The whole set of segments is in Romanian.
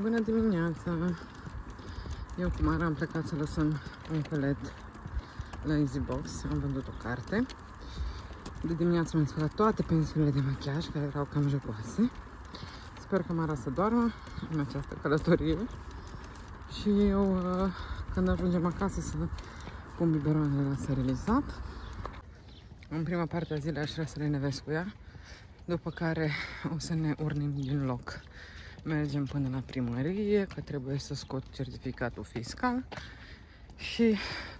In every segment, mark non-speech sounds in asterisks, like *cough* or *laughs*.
Bună dimineața! Eu cu Mara am plecat să lăsăm un colet la EasyBox. Am vândut o carte. De dimineață mi-am spălat toate pensiunile de machiaj care erau cam jocoase. Sper că Mara să doarmă în această călătorie. Și eu, uh, când ajungem acasă, să pun biberoanele la sterilizat. În prima parte a zilei aș vrea să le nevesc cu ea, după care o să ne urnim din loc. Mergem până la primărie, că trebuie să scot certificatul fiscal și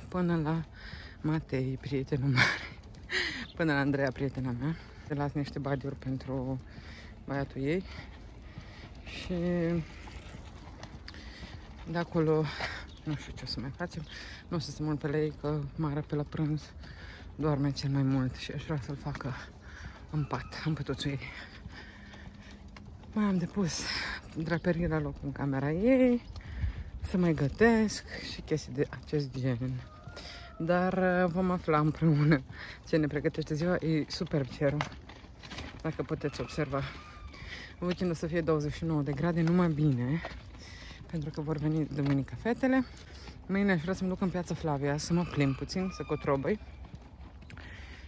până la Matei, prietenul mare, *laughs* până la Andreea, prietena mea. Se las niște badiuri pentru băiatul ei și de acolo nu știu ce o să mai facem. Nu o să se mult pe lei, că mare pe la prânz doarme cel mai mult și aș vrea să-l facă în pat, în pătuțuiri. Mai am depus draperii la loc în camera ei, să mai gătesc și chestii de acest gen. Dar uh, vom afla împreună ce ne pregătește ziua. E superb cerul, dacă puteți observa. Weekendul să fie 29 de grade, numai bine, pentru că vor veni duminica fetele. Mâine aș vrea să mă duc în piața Flavia, să mă plimb puțin, să cotrobăi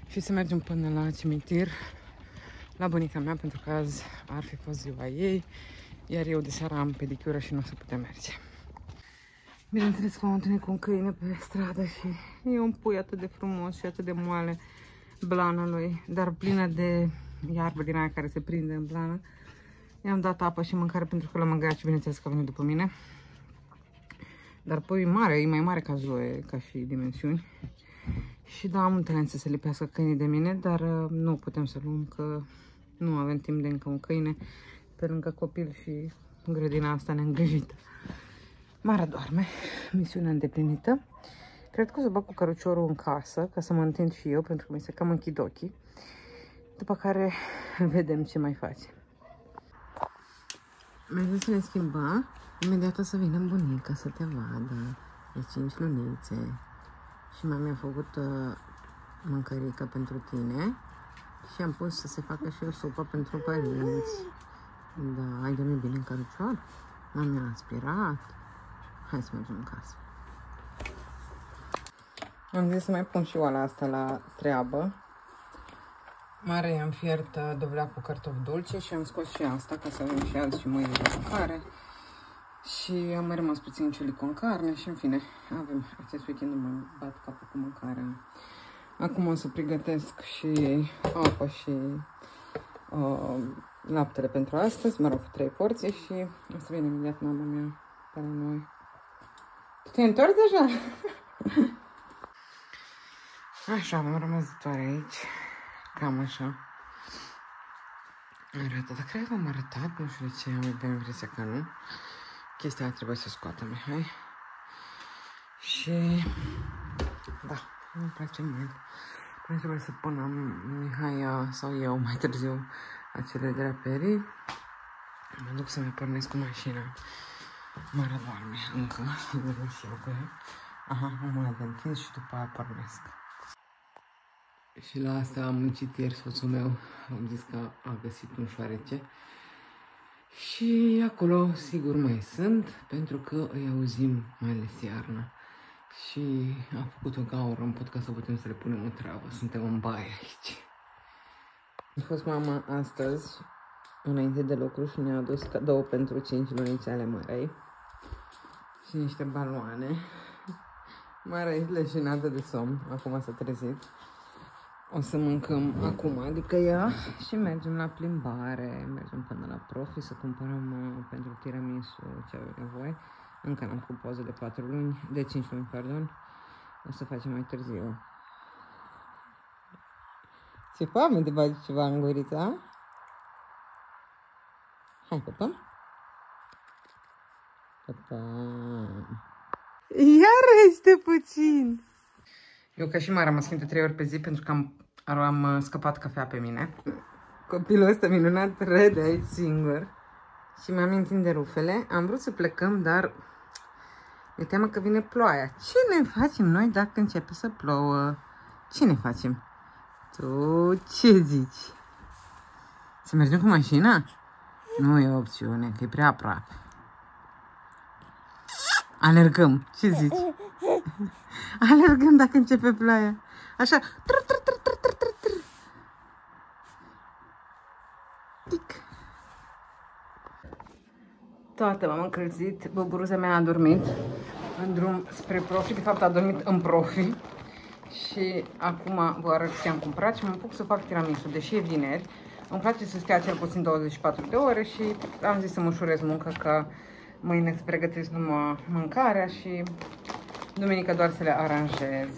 și să mergem până la cimitir la bunica mea, pentru că azi ar fi fost ziua ei, iar eu de seara am pedicură și nu o să putem merge. Bineînțeles că am întâlnit cu un câine pe stradă și e un pui atât de frumos și atât de moale blana lui, dar plină de iarbă din aia care se prinde în blană. I-am dat apă și mâncare pentru că l-am mângâiat și bineînțeles că a venit după mine. Dar pui mare, e mai mare ca Zoe, ca și dimensiuni. Și da, am întâlnit să se lipească câinii de mine, dar uh, nu putem să luăm că nu avem timp de încă un câine pe lângă copil și grădina asta neîngrijită. Mara doarme, misiunea îndeplinită. Cred că o să bag cu căruciorul în casă, ca să mă întind și eu, pentru că mi se cam închid ochii. După care *laughs* vedem ce mai facem. Mergem să ne schimbăm. Imediat o să vină bunica să te vadă. E 5 lunițe. Și mai mi-a făcut uh, mâncărică pentru tine. Și am pus să se facă și o supă pentru părinți. Da, ai dormit bine în cărucior? Mami a aspirat. Hai să mergem în casă. Am zis să mai pun și oala asta la treabă. Mare i-am fiert uh, dovleac cu cartofi dulce și am scos și asta ca să avem și azi și mâine de mâncare. Și am mai rămas puțin ciuli cu carne și în fine avem acest weekend mă bat capul cu mâncare. Acum o să pregătesc și apă și uh, laptele pentru astăzi, mă rog, trei porții și o să vină imediat mama mea pe la noi. Tu te întorci deja? *laughs* așa, am rămas doar aici. Cam așa. Arată, dar cred că am arătat, nu știu de ce, am avea impresia că nu. Chestia aia trebuie să scoată Mihai. Și... Da, îmi place mult. Mai trebuie să punem Mihai sau eu mai târziu acele draperii. Mă duc să mi pornesc cu mașina. Mă doarme încă, vedem și eu că Aha, mă de întins și după aia pornesc. Și la asta am muncit ieri soțul meu, am zis că a găsit un șoarece. Și acolo, sigur, mai sunt, pentru că îi auzim mai ales iarna. Și a făcut o gaură în pot ca să putem să le punem o treabă. Suntem în baie aici. A fost mama astăzi, înainte de lucru, și ne-a adus cadou pentru 5 lunițe ale mărei. Și niște baloane. Marea e leșinată de somn, acum s-a trezit. O să mâncăm acum, adică ea, și mergem la plimbare, mergem până la profi să cumpărăm uh, pentru tiramisu ce avem nevoie. Încă n-am făcut poză de 4 luni, de 5 luni, pardon. O să facem mai târziu. Ce foame te bagi ceva în gurița? Hai, pupăm. Pupăm. Iarăși de puțin. Eu ca și mare mă schimb de trei ori pe zi pentru că am, am uh, scăpat cafea pe mine. Copilul ăsta minunat rede aici singur. Și mi-am amintit de rufele. Am vrut să plecăm, dar mi teamă că vine ploaia. Ce ne facem noi dacă începe să plouă? Ce ne facem? Tu ce zici? Să mergem cu mașina? Nu e opțiune, că e prea aproape. Alergăm. Ce zici? *laughs* Alergăm dacă începe ploaia. Așa. Tr, tr, tr, tr, tr, tr, tr. Tic. Toată m-am încălzit, băburuza mea a dormit în drum spre profi, de fapt a dormit în profi și acum vă arăt ce am cumpărat și mă apuc să fac tiramisu, deși e vineri. Îmi place să stea cel puțin 24 de ore și am zis să mă ușurez muncă că mâine să pregătesc numai mâncarea și duminică doar să le aranjez.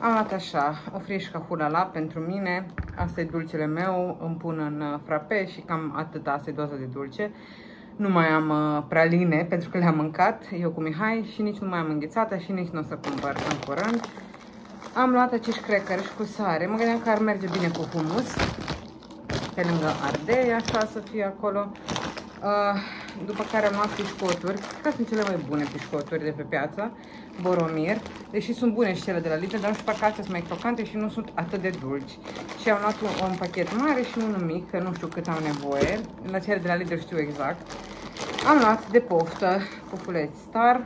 Am luat așa, o frișcă hulala pentru mine, asta e dulcele meu, îmi pun în frape și cam atât, asta e doza de dulce. Nu mai am uh, praline pentru că le-am mâncat eu cu Mihai și nici nu mai am înghețată și nici nu o să cumpăr în curând. Am luat acești crackers cu sare, mă gândeam că ar merge bine cu humus, pe lângă ardei, așa să fie acolo. Uh, după care am luat pișcoturi, cred că sunt cele mai bune pișcoturi de pe piață, Boromir, deși sunt bune și cele de la Lidl, dar nu știu dacă astea sunt mai crocante și nu sunt atât de dulci. Și am luat un, un pachet mare și unul mic, că nu știu cât am nevoie, la cele de la Lidl știu exact. Am luat de poftă pufuleți Star,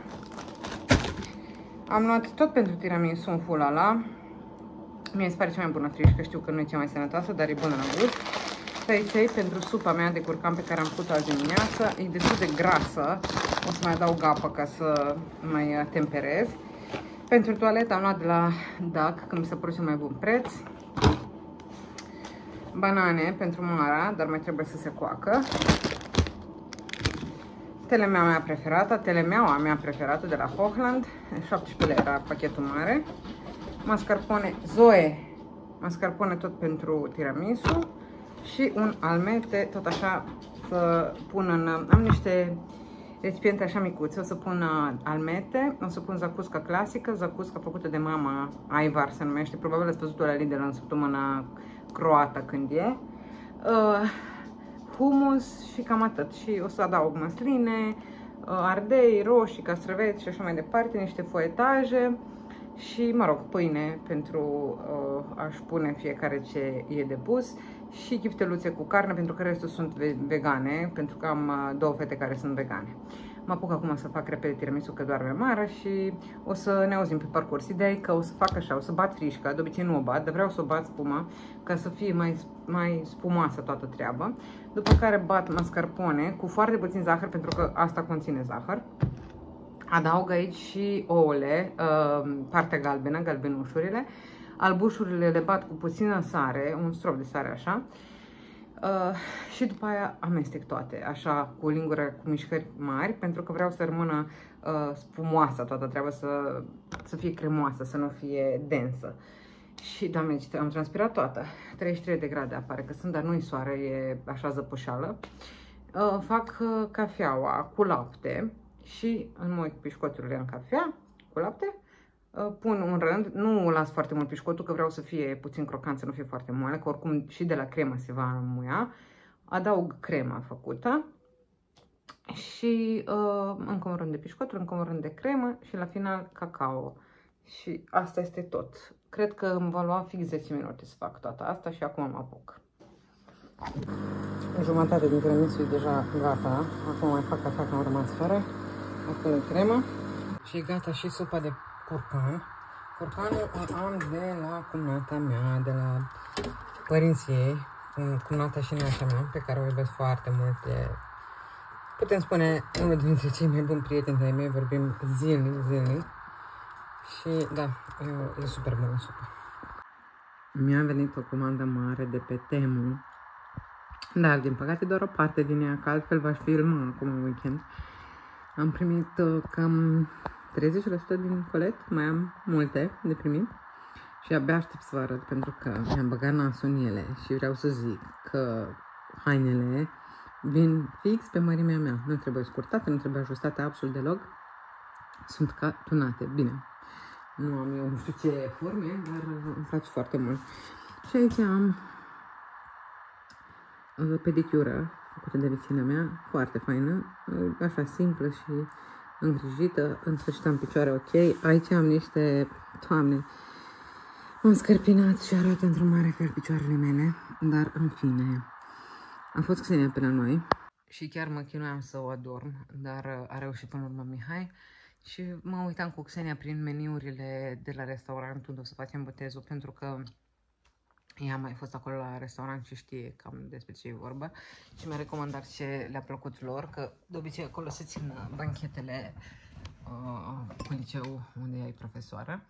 am luat tot pentru tiramisu un fulala. Mie se pare cea mai bună frișcă, știu că nu e cea mai sănătoasă, dar e bună la gust. Tăiței pentru supa mea de curcan pe care am făcut-o azi dimineață. E destul de grasă, o să mai adaug apă ca să mai temperez. Pentru toaletă am luat de la DAC, că mi s-a părut cel mai bun preț. Banane pentru Mara, dar mai trebuie să se coacă. Telemea mea preferată, telemeaua mea preferată de la Hochland, 17 era pachetul mare. Mascarpone Zoe, mascarpone tot pentru tiramisu și un almete, tot așa să pun în... Am niște recipiente așa micuțe, o să pun uh, almete, o să pun zacusca clasică, zacusca făcută de mama Aivar se numește, probabil ați văzut-o la Lidl în săptămâna croată când e. Uh, humus și cam atât. Și o să adaug măsline, uh, ardei, roșii, castraveți și așa mai departe, niște foetaje și, mă rog, pâine pentru uh, a-și pune fiecare ce e de pus și chifteluțe cu carne, pentru că restul sunt vegane, pentru că am uh, două fete care sunt vegane. Mă apuc acum să fac repede tiramisu că doarme Mara și o să ne auzim pe parcurs. Ideea e că o să fac așa, o să bat frișca, de obicei nu o bat, dar vreau să o bat spuma ca să fie mai, mai spumoasă toată treaba. După care bat mascarpone cu foarte puțin zahăr pentru că asta conține zahăr. Adaug aici și ouăle, uh, partea galbenă, galbenușurile. Albușurile le bat cu puțină sare, un strop de sare așa. Uh, și după aia amestec toate, așa, cu lingura, cu mișcări mari, pentru că vreau să rămână uh, spumoasă toată treaba, să, să fie cremoasă, să nu fie densă. Și, doamne, am transpirat toată. 33 de grade apare că sunt, dar nu-i soare, e așa zăpușală. Uh, fac uh, cafeaua cu lapte și înmoi pișcoturile în cafea cu lapte Uh, pun un rând, nu las foarte mult pișcotul, că vreau să fie puțin crocant, să nu fie foarte moale, că oricum și de la crema se va înmuia. Adaug crema făcută și uh, încă un rând de pișcotul, încă un rând de cremă și la final cacao. Și asta este tot. Cred că îmi va lua fix 10 minute să fac toată asta și acum mă apuc. Jumătate din tiramisu e deja gata. Acum mai fac așa că am rămas fără. Acolo crema. Și e gata și supa de curcan. Curcanul îl am de la cumnata mea, de la părinții ei, cumnata și nașa mea, pe care o iubesc foarte mult. E, putem spune, unul dintre cei mai buni prieteni de mei, vorbim zilnic, zilnic. Și da, e, e super bună supă. Mi-a venit o comandă mare de pe Temu, dar din păcate doar o parte din ea, că altfel v-aș filma acum în weekend. Am primit uh, cam 30% din colet, mai am multe de primit și abia aștept să vă arăt pentru că mi-am băgat nasul în ele și vreau să zic că hainele vin fix pe mărimea mea. Nu trebuie scurtate, nu trebuie ajustate absolut deloc. Sunt ca tunate. Bine, nu am eu nu știu ce forme, dar îmi place foarte mult. Și aici am uh, pedicură făcută de vecina mea, foarte faină, uh, așa simplă și îngrijită, în sfârșit am picioare ok. Aici am niște, toamne, un scărpinat și arată într-un mare fel picioarele mele, dar în fine, am fost Xenia pe la noi și chiar mă chinuiam să o adorm, dar a reușit până la urmă Mihai Și mă uitam cu Xenia prin meniurile de la restaurant unde o să facem botezul, pentru că ea a mai fost acolo la restaurant și știe cam despre ce e vorba și mi-a recomandat ce le-a plăcut lor, că de obicei acolo se țin banchetele uh, cu liceu unde e profesoară.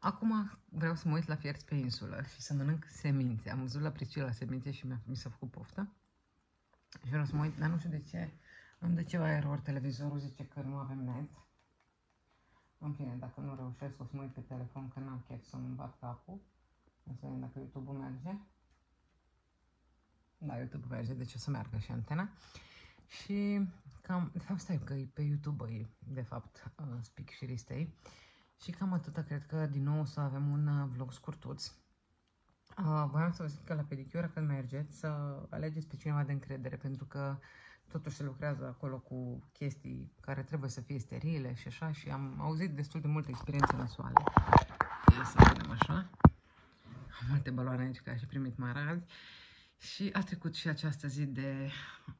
Acum vreau să mă uit la fierți pe insulă și să mănânc semințe. Am văzut la Priscila semințe și mi, mi s-a făcut poftă. Și vreau să mă uit, dar nu știu de ce. Îmi dă ceva error televizorul, zice că nu avem net. În fine, dacă nu reușesc, o să mă uit pe telefon, că n-am chef să-mi bat capul. O să vedem dacă YouTube-ul merge. Da, YouTube-ul merge, deci o să meargă și antena. Și cam, de fapt, stai că e pe YouTube, de fapt, uh, Speak și Ristei. Și cam atâta, cred că din nou o să avem un uh, vlog scurtuț. Uh, voiam să vă zic că la pedicură când mergeți să alegeți pe cineva de încredere, pentru că totuși se lucrează acolo cu chestii care trebuie să fie sterile și așa și am auzit destul de multe experiențe nasoale. Ia să vedem așa. Am multe baloane aici ca și primit marazi. Și a trecut și această zi de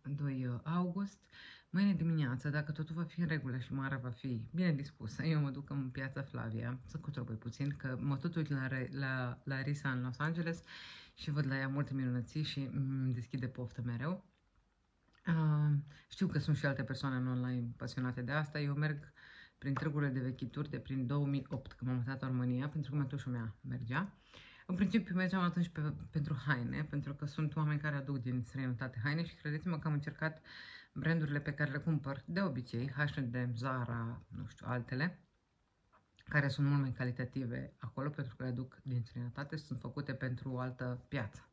2 august. Mâine dimineață, dacă totul va fi în regulă și Mara va fi bine dispusă, eu mă duc în piața Flavia, să cutrobui puțin, că mă tot uit la, la, la Risa în Los Angeles și văd la ea multe minunății și îmi deschide poftă mereu. Uh, știu că sunt și alte persoane în online pasionate de asta. Eu merg prin târgurile de vechituri de prin 2008, când m-am mutat în România, pentru că mătușul mea mergea. În principiu mergeam atunci pe, pentru haine, pentru că sunt oameni care aduc din străinătate haine și credeți-mă că am încercat brandurile pe care le cumpăr de obicei, H&M, Zara, nu știu, altele, care sunt mult mai calitative acolo pentru că le aduc din străinătate, sunt făcute pentru o altă piață.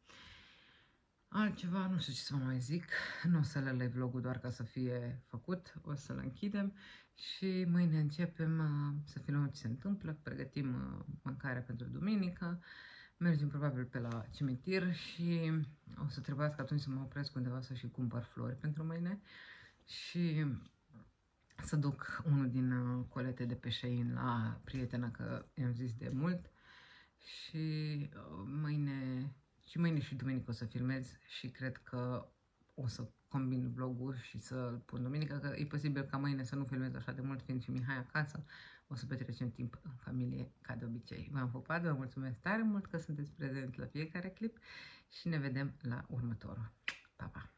Altceva, nu știu ce să vă mai zic, nu o să le lei vlogul doar ca să fie făcut, o să-l închidem și mâine începem uh, să filmăm ce se întâmplă, pregătim uh, mâncarea pentru duminică, mergem probabil pe la cimitir și o să trebuiască atunci să mă opresc undeva să și cumpăr flori pentru mâine și să duc unul din uh, colete de pe Shein la prietena că i-am zis de mult și uh, mâine și mâine și duminică o să filmez și cred că o să combin vlogul și să-l pun duminică, că e posibil ca mâine să nu filmez așa de mult, fiind și Mihai acasă, o să petrecem timp în familie ca de obicei. V-am pupat, vă mulțumesc tare mult că sunteți prezenți la fiecare clip și ne vedem la următorul. Pa, pa!